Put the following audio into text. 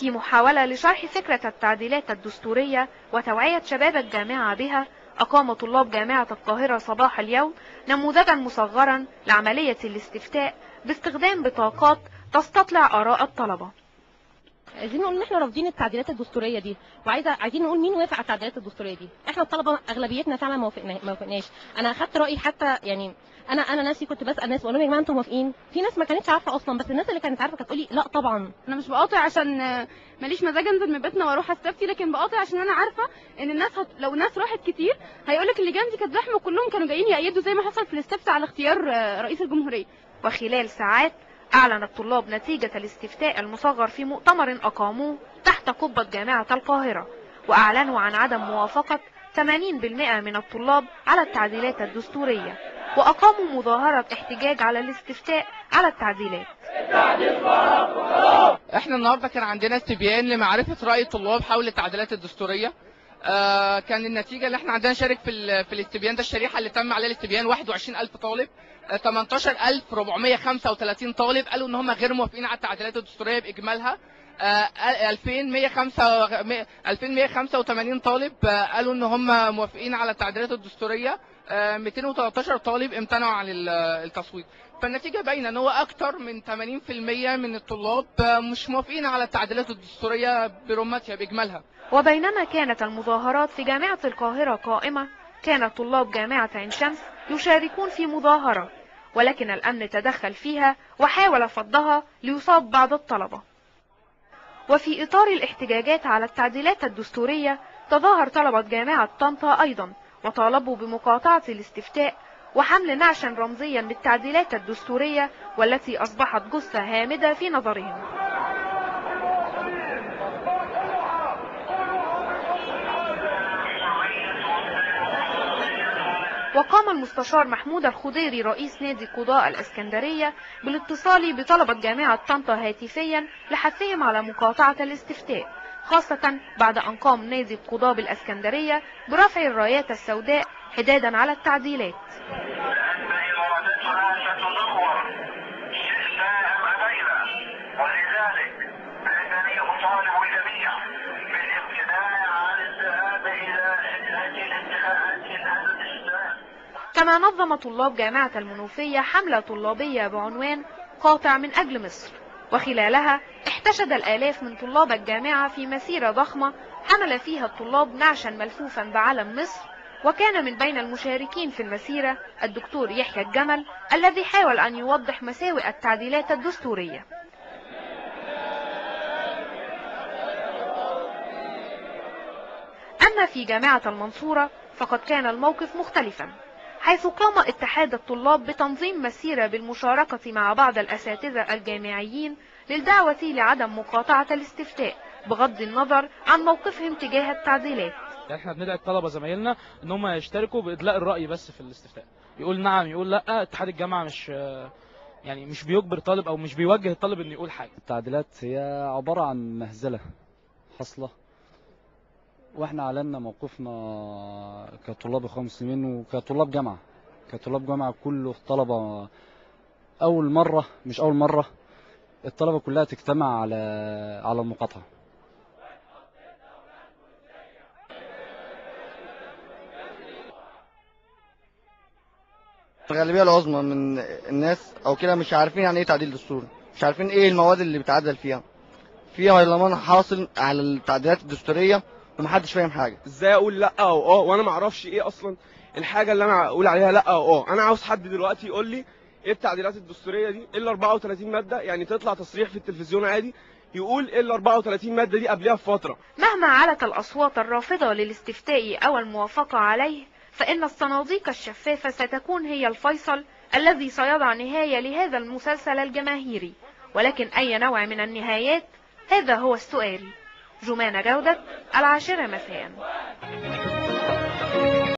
في محاولة لشرح فكرة التعديلات الدستورية وتوعية شباب الجامعة بها أقام طلاب جامعة القاهرة صباح اليوم نموذجا مصغرا لعملية الاستفتاء باستخدام بطاقات تستطلع آراء الطلبة. عايزين نقول إن إحنا رافضين التعديلات الدستورية دي وعايزه عايزين نقول مين وافق على التعديلات الدستورية دي. إحنا الطلبة أغلبيتنا فعلا ما وافقنا ما وافقناش. أنا أخدت راي حتى يعني أنا أنا نفسي كنت بسأل ناس بقول لهم يا جماعة أنتم موافقين؟ في ناس ما كانتش عارفة أصلا بس الناس اللي كانت عارفة كانت تقول لي لا طبعا. أنا مش بقاطع عشان ماليش مزاج أنزل من بيتنا وأروح أستفتي لكن بقاطع عشان أنا عارفة إن الناس هت... لو الناس راحت كتير هيقول لك اللجان دي كانت زحمة وكلهم كانوا جايين يأيدوا زي ما حصل في الاستفتاء على اختيار رئيس الجمهورية. وخلال ساعات أعلن الطلاب نتيجة الاستفتاء المصغر في مؤتمر أقاموه تحت قبة جامعة القاهرة وأعلنوا عن عدم موافقة 80% من الطلاب على التعديلات الدستورية وأقاموا مظاهرة احتجاج على الاستفتاء على التعديلات. إحنا النهارده كان عندنا استبيان لمعرفة رأي الطلاب حول التعديلات الدستورية. آه كان النتيجة اللي إحنا عندنا شارك في, في الاستبيان ده الشريحة اللي تم عليها الاستبيان 21000 طالب آه 18435 طالب قالوا إن هم غير موافقين على التعديلات آه 2105 2185 طالب آه قالوا إن هم موافقين على التعديلات الدستورية. آه 213 طالب امتنعوا عن ال- التصويت. فالنتيجة باينة إن هو أكتر من 80% من الطلاب مش موافقين على التعديلات الدستورية برمتها بإجمالها. وبينما كانت المظاهرات في جامعة القاهرة قائمة كان طلاب جامعة عين شمس يشاركون في مظاهرة ولكن الأمن تدخل فيها وحاول فضها ليصاب بعض الطلبة. وفي إطار الاحتجاجات على التعديلات الدستورية تظاهر طلبة جامعة طنطا أيضا وطالبوا بمقاطعة الاستفتاء وحمل نعشا رمزيا بالتعديلات الدستورية والتي أصبحت جثة هامدة في نظرهم. وقام المستشار محمود الخضيري رئيس نادي قضاء الإسكندرية بالاتصال بطلبة جامعة طنطا هاتفيا لحثهم على مقاطعة الاستفتاء. خاصة بعد أن قام نادي القضاء بالإسكندرية برفع الرايات السوداء حدادا على التعديلات. كما نظم طلاب جامعة المنوفية حملة طلابية بعنوان قاطع من أجل مصر وخلالها احتشد الآلاف من طلاب الجامعة في مسيرة ضخمة حمل فيها الطلاب نعشا ملفوفا بعلم مصر وكان من بين المشاركين في المسيرة الدكتور يحيى الجمل الذي حاول أن يوضح مساوئ التعديلات الدستورية. أما في جامعة المنصورة فقد كان الموقف مختلفا حيث قام اتحاد الطلاب بتنظيم مسيرة بالمشاركة مع بعض الأساتذة الجامعيين للدعوة لعدم مقاطعة الاستفتاء بغض النظر عن موقفهم تجاه التعديلات. إحنا بندعي الطلبة زمايلنا إن هم يشتركوا بإدلاء الرأي بس في الاستفتاء. يقول نعم يقول لأ اتحاد الجامعة مش يعني مش بيجبر طالب أو مش بيوجه الطالب إنه يقول حاجة. التعديلات هي عبارة عن مهزلة حصلة وإحنا أعلنا موقفنا كطلاب اخوان مسلمين وكطلاب جامعة. كطلاب جامعة كله طلبة أول مرة مش أول مرة الطلبة كلها تجتمع على على المقاطعة الغالبية العظمى من الناس أو كده مش عارفين يعني إيه تعديل دستوري مش عارفين إيه المواد اللي بتعدل فيها. في هيلمان حاصل على التعديلات الدستورية ومحدش فاهم حاجة. إزاي أقول لأ أو آه وأنا ما أعرفش إيه أصلا الحاجة اللي أنا أقول عليها لأ أو آه. أنا عاوز حد دلوقتي يقول لي إيه التعديلات الدستورية دي؟ إيه ال 34 مادة يعني تطلع تصريح في التلفزيون عادي يقول إيه ال 34 مادة دي قبلها بفترة. مهما علت الأصوات الرافضة للاستفتاء أو الموافقة عليه فإن الصناديق الشفافة ستكون هي الفيصل الذي سيضع نهاية لهذا المسلسل الجماهيري. ولكن أي نوع من النهايات؟ هذا هو السؤال. جمانة جودة العاشرة مساء.